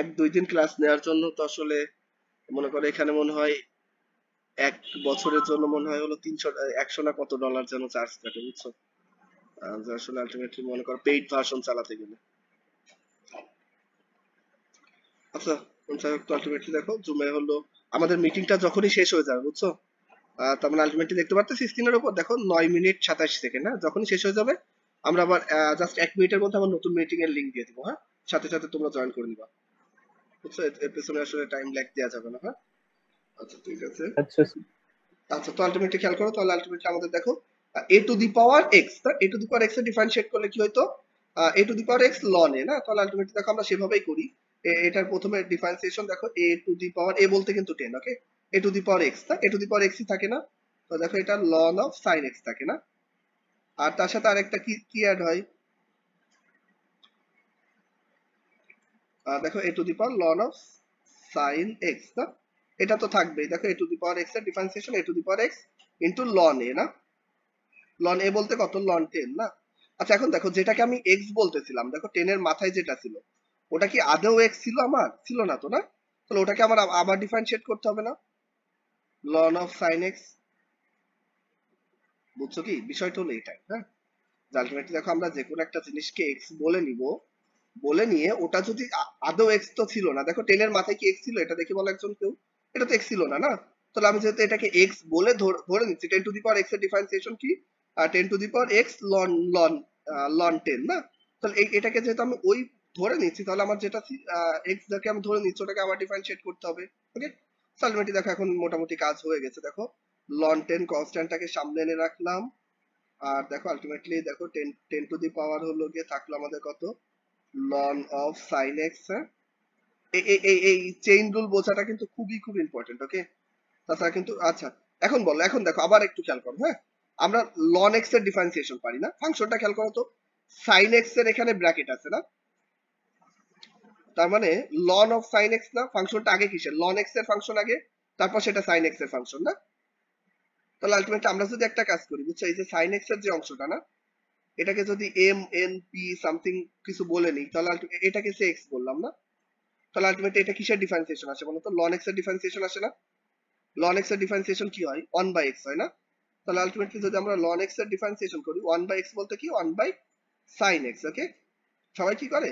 এক দুই দিন ক্লাস নেওয়ার জন্য তো আসলে মনে করো এখানে মনে হয় এক বছরের জন্য মনে হয় হলো তিনশো, একশো না কত ডলার যেন চার্জ কাটে বুঝছ? আসলে আলটিমেটলি মনে করো পেইড ভার্সন চালাতে গেলে। আচ্ছা আলটিমেটলি দেখো জুমে হলো আমাদের মিটিংটা যখনই শেষ হয়ে যাবে, বুঝছ? তার মানে আলটিমেটলি দেখতে পাচ্ছি স্ক্রিনের উপর। দেখো নয় মিনিট সাতাশ সেকেন্ড হ্যাঁ? যখনই শেষ হয়ে যাবে আমরা আবার জাস্ট এক মিনিটের মধ্যে আবার নতুন মিটিং এর লিংক দিয়ে দিব হ্যাঁ? সাথে সাথে তোমরা জয়েন করে নিবা। বুঝছ? এর পেছনে আসলে টাইম ল্যাগ দেওয়া যাবে না হ্যাঁ? আচ্ছা ঠিক আছে। আচ্ছা আচ্ছা। তো আলটিমেটলি খেয়াল করো তাহলে আলটিমেটলি আমাদের দেখো a to the power x a to the power এক্সের ডিফারেন্সিয়েট করলে কি হইতো? A to the power x ln a না? তাহলে আলটিমেটলি দেখো আমরা সেভাবেই করি। এটার প্রথমে ডিফারেন্সিয়েশন দেখো a to the power a বলতে কিন্তু ten okay a to the power x না এ টু দি পাওয়ার এক্সই থাকে না? তো দেখো এটা লন অফ সাইন এক্স থাকে না? আর তার সাথে আরেকটা কি কি অ্যাড হয়? দেখো a to the power ln of sine x না এটা তো থাকবেই। দেখো এ টু দি পাওয়ার এক্সের differentiation a to the power x into ln a না? লন এ বলতে কত? লন টেন না? আচ্ছা এখন দেখো, যেটাকে আমি এক্স বলতেছিলাম, দেখো টেন এর মাথায় যেটা ছিল, ওটা কি আদৌ এক্স ছিল আমার? ছিল না তো, না? তাহলে ওটাকে আমার আব- আবার ডিফারেন্সিয়েট করতে হবে না? লন অফ সাইন এক্স বুঝছ কি? বিষয়টা হলো এটাই হ্যাঁ? আলটিমেটলি দেখো আমরা যে কোনো একটা জিনিসকে এক্স বলে নিব। বলে নিয়ে ওটা যদি আদৌ এক্স তো ছিল না। দেখো টেন মাথায় কি এক্স ছিল? এটা দেখে বলো একজন কেউ। এটা তো এক্স ছিল না না? তাহলে আমি যেহেতু এটাকে এক্স বলে ধরে নিচ্ছি টেন টু দি পাওয়ার এক্সের ডিফারেন্সিয়েশন কি? Ten to the power x ln ln ln ten না? তাহলে এটাকে যেহেতু আমি ওই ধরে নিচ্ছি, তাহলে আমার যেটা এক্স যাকে আমি ধরে নিচ্ছি, ওটাকে আবার ডিফারেন্সিয়েট করতে হবে। ওকে আলটিমেটলি দেখো এখন মোটামুটি কাজ হয়ে গেছে, দেখো। লন টেন কনস্ট্যান্টটাকে সামনে এনে রাখলাম। আর দেখো আলটিমেটলি দেখো ten ten to the power হলো গিয়ে থাকল আমাদের কত? লন অফ সাইন এক্স এই এই চেইন রুল বোঝাটা কিন্তু খুবই খুব ইম্পর্টেন্ট ওকে তাছাড়া কিন্তু আচ্ছা এখন বলো, এখন দেখো, আবার একটু খেয়াল করো হ্যাঁ? আমরা লন এক্সের ডিফারেন্সিয়েশন পারি না। ফাংশনটা খেয়াল করো তো। সাইন এক্সের এখানে ব্র্যাকেট আছে না? তার মানে লন অফ সাইন এক্স না ফাংশনটা আগে কিসের? লন এক্সের ফাংশন আগে, তারপর সেটা সাইন এক্সের ফাংশন না? তাহলে আলটিমেটলি আমরা যদি একটা কাজ করি, বুঝছ? এই যে সাইন এক্সের যে অংশটা না, এটাকে যদি এম এন পি সামথিং কিছু বলে নিই, তাহলে এটাকে সে এক্স বললাম না? তাহলে আলটিমেটলি এটা কিসের ডিফারেন্সিয়েশন আসে বলো তো লন এক্সের ডিফারেন্সিয়েশন আসে না? লন এক্সের ডিফারেন্সিয়েশন কি হয়? ওয়ান বাই এক্স হয় না? তাহলে আলটিমেটলি যদি আমরা লন এক্সের ডিফারেন্সিয়েশন করি ওয়ান বাই এক্স বলতে কি? One by sine x okay সবাই কি করে?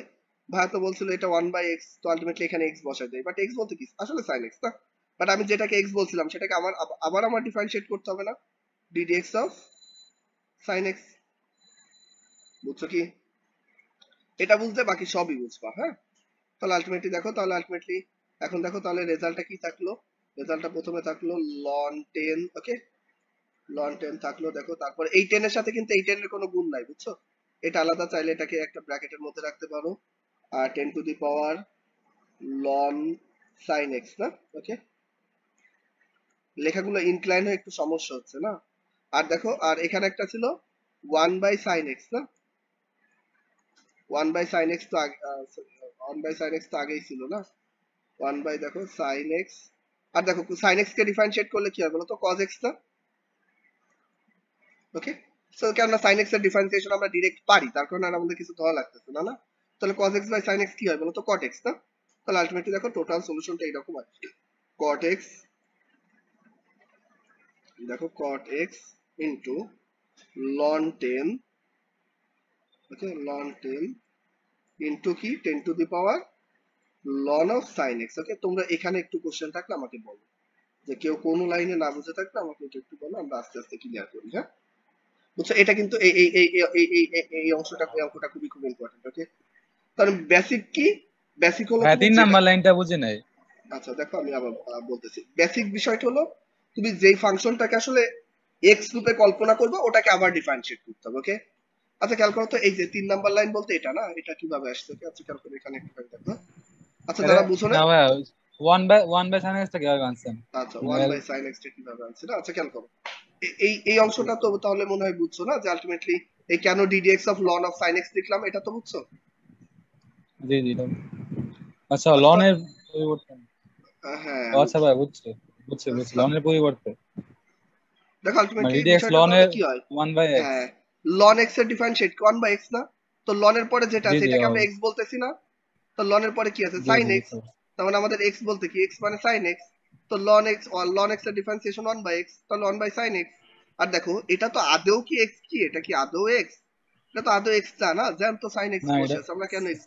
ভাই তো বলছিল এটা ওয়ান বাই এক্স তো আলটিমেটলি এখানে এক্স বসাই দেয়। বাট এক্স বলতে কি? আসলে সাইন এক্স না? বাট আমি যেটাকে এক্স বলছিলাম, সেটাকে আমার আবার আমার ডিফারেন্সিয়েট করতে হবে না? D d x of sine x বুঝছ কি? এটা বুঝতে বাকি সবই বুঝবা হ্যাঁ? তাহলে আলটিমেটলি দেখো, তাহলে আলটিমেটলি এখন দেখো তাহলে রেজাল্টটা কি থাকল? রেজাল্টটা প্রথমে থাকল ln ten okay ln ten থাকল, দেখো, তারপর এই টেনের সাথে কিন্তু এই টেনের কোনো গুণ নাই, বুঝছ? এটা আলাদা, চাইলে এটাকে একটা ব্র্যাকেটের মধ্যে রাখতে পারো। Ten to the power ln sine x না ওকে লেখাগুলো ইনক্লাইন হয়ে একটু সমস্যা হচ্ছে, না? আর দেখো, আর এখানে একটা ছিল ওয়ান বাই সাইন এক্স না? ওয়ান বাই সাইন এক্স তো আগে ওয়ান বাই সাইন এক্স তো আগেই ছিল, না? ওয়ান বাই দেখো সাইন এক্স আর দেখো সাইন এক্স কে ডিফারেন্সিয়েট করলে কি হয় বলো তো? কজ এক্স না ওকে সো কেননা সাইন এক্সের ডিফারেন্সিয়েশন আমরা ডিরেক্ট পারি, তার কারণে আর আমাদের কিছু ধরা লাগতেছে না না? তাহলে cos x sin x কি হয় বলো তো cot x, না? তাহলে আলটিমেটলি দেখো টোটাল সলিউশনটা এরকম আসবে cot x, দেখো cot x into ln 10 okay ln 10 into কি? 10 to the power ln of sin x okay তোমরা এখানে একটু কোশ্চেন থাকলে আমাকে বলো। যে কেউ কোন লাইনে না বুঝে থাকলে আমাকে এটা একটু বলো, আমরা আস্তে আস্তে ক্লিয়ার করি হ্যাঁ? বুঝছ? এটা কিন্তু এই এই এই এই এই অংশটা, এই অঙ্কটা খুবই খুব ইম্পর্টেন্ট ওকে কারণ বেসিক কি? বেসিক হলো তিন নাম্বার লাইনটা বুঝি নাই। আচ্ছা দেখো আমি আবার বলতেছি। বেসিক বিষয়টা হলো তুমি যেই ফাংশনটাকে আসলে এক্স রূপে কল্পনা করবে ওটাকে আবার ডিফারেন্সিয়েট করতে হবে ওকে আচ্ছা খেয়াল করো তো এই যে তিন নাম্বার লাইন বলতে এটা না? এটা কীভাবে আসছে? আচ্ছা খেয়াল করো এখানে একটু দেখো। আচ্ছা যারা বুঝো না বাই বাই এক্সটা কীভাবে আনছেন আচ্ছা বাই এক্স কীভাবে আনছে না? আচ্ছা খেয়াল করো। এই এই অংশটা তো তাহলে মনে হয় বুঝছ না? যে আলটিমেটলি এই কেন d d x of ln of sine x লিখলাম এটা তো বুঝছ? জি জি আচ্ছা লনের পরিবর্তন। হ্যাঁ। আচ্ছা ভাই বুঝছি বুঝছি বুঝছি লনের পরিবর্তে। দেখো আলটিমেটলি মানে ওয়ান বাই হ্যাঁ? লন এর বাই না? তো লনের পরে যেটা আছে এটাকে আমরা। এক্স বলতেছি না? তো লনের পরে কি আছে? সাইন এক্স তার মানে আমাদের এক্স বলতে কি? এক্স মানে সাইন এক্স তো লন এক্স লন এক্সের ডিফারেন্সিয়েশন ওয়ান বাই এক্স তাহলে ওয়ান বাই সাইন এক্স আর দেখো এটা তো আদৌ কি এক্স কি? এটা কি আদৌ এক্স এটা তো আদৌ এক্স না যেন তো সাইন এক্স বসে আছে আমরা কেন এক্স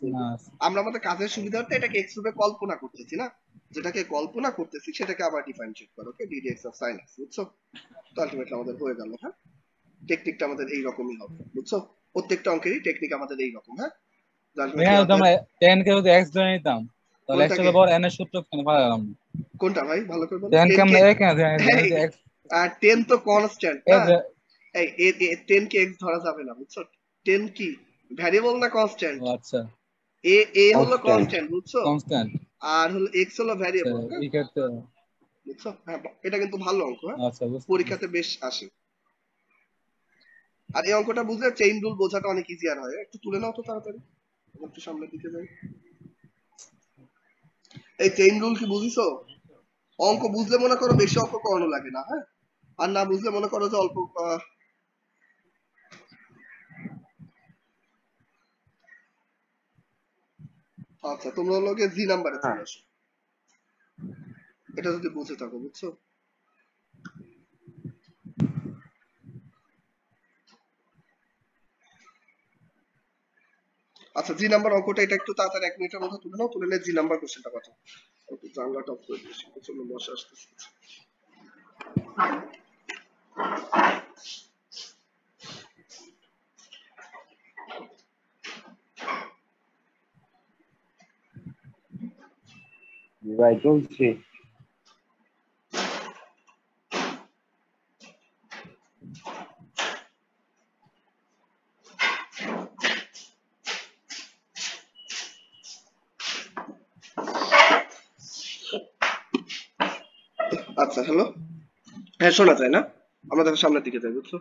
আমরা আমাদের কাজের সুবিধার্থে এটাকে এক্স রূপে কল্পনা করতেছি না? যেটাকে কল্পনা করতেছি সেটাকে আবার ডিফারেন্সিয়েট করো okay ddx of sine x বুঝছ? তো আলটিমেটলি আমাদের হয়ে গেল হ্যাঁ? টেকনিকটা আমাদের এই রকমই হবে বুঝছ? প্রত্যেকটা অঙ্কেরই টেকনিক আমাদের এই রকম হ্যাঁ টেন কে যদি এক্স ধরে নিতাম তাহলে এক্সের এন এর সূত্র কেন কোনটা ভাই? ভালো করে বলো। টেন কে আমরা 10 এক কেন এক্স আর 10 তো কনস্ট্যান্ট না? এই 10 কে x ধরা যাবে না বুঝছ? 10 কি ভ্যারিয়েবল না কনস্ট্যান্ট আচ্ছা। এ এ হলো কনস্ট্যান্ট বুঝছ? কনস্ট্যান্ট আর হলো x হলো ভ্যারিয়েবল এই বুঝছ? হ্যাঁ এটা কিন্তু ভালো অঙ্ক হ্যাঁ? আচ্ছা পরীক্ষাতে বেশ আসে। আর এই অঙ্কটা বুঝলে চেইন রুল বোঝাটা অনেক ইজিয়ার হয় একটু তুলে নাও তো তাড়াতাড়ি। একটু সামনের দিকে যাই। এই চেইন রুল কি বুঝিছো? অঙ্ক বুঝলে মনে করো বেশি অঙ্ক করানো লাগে না হ্যাঁ? আর না বুঝলে মনে করো যে অল্প আচ্ছা তোমরা লোকে জি নাম্বারে চলে আসো। এটা যদি বুঝে থাকো বুঝছ? আচ্ছা জি নাম্বার অঙ্কটা এটা একটু তাড়াতাড়ি এক মিনিটের মধ্যে তুলে নাও তুলে নিয়ে জি নাম্বার কোশ্চেনটা কথা জানলাটা অফ করে দিয়েছি প্রচণ্ড মশা আসতেছে। You're right, go see. আচ্ছা হ্যালো হ্যাঁ শোনা যায় না। আমাদের সামনের দিকে যাই বুঝছ?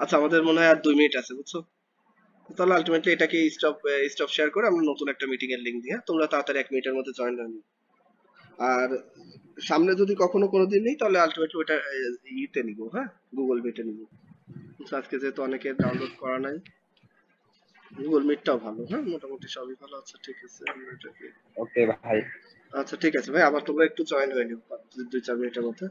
আচ্ছা আমাদের মনে হয় আর দুই মিনিট আছে বুঝছ? তাহলে আলটিমেটলি এটাকে স্টপ স্টপ শেয়ার করে আমরা নতুন একটা মিটিং এর লিংক দিয়ে তোমরা তাড়াতাড়ি এক মিনিটের মধ্যে জয়েন হয়ে নিও। আর সামনে যদি কখনো কোনো দিন নেই তাহলে আলটিমেটলি ওটা ইতে নিব হ্যাঁ? গুগল মিটে নিব। আজকে যেহেতু অনেকে ডাউনলোড করা নাই গুগল মিটটাও ভালো হ্যাঁ? মোটামুটি সবই ভালো। আছে ঠিক আছে আমরা এটাকে ওকে ভাই আচ্ছা ঠিক আছে ভাই আবার তোমরা একটু জয়েন হয়ে নিও দুই চার মিনিটের মধ্যে।